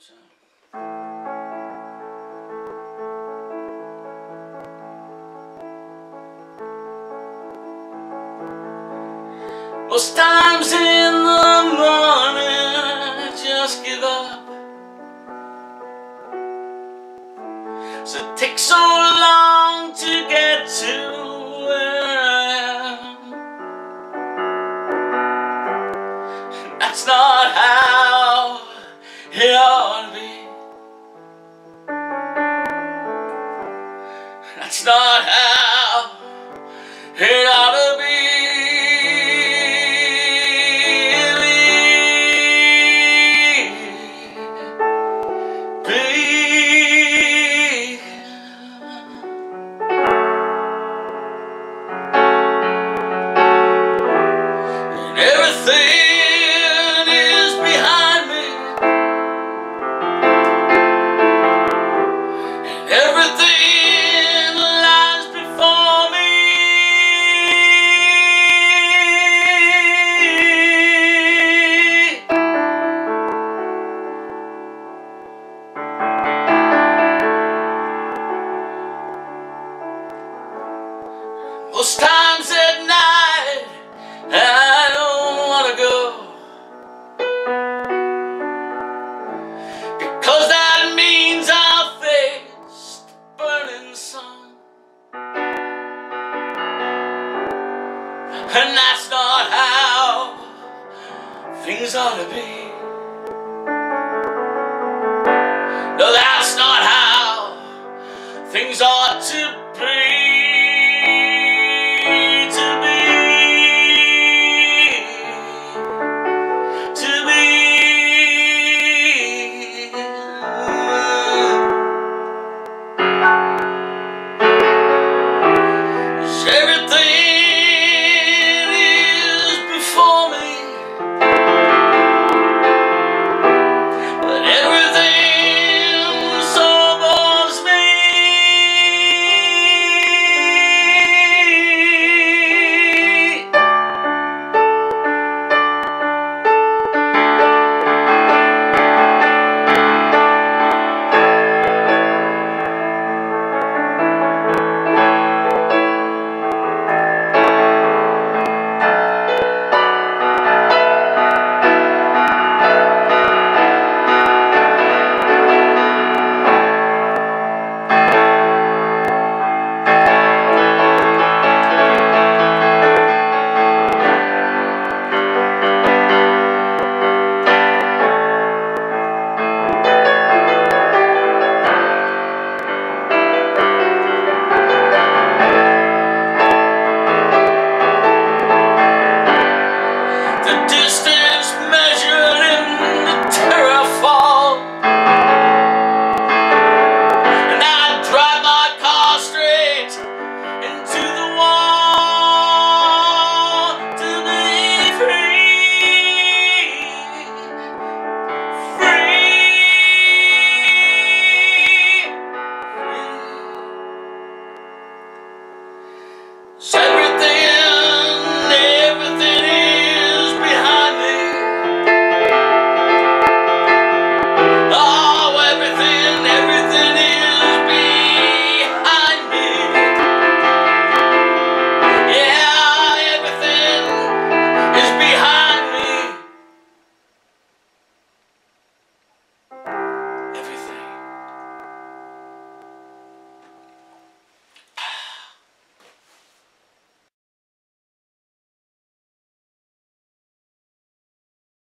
So. Most times thing. ought to be. No, that's not how things ought to be.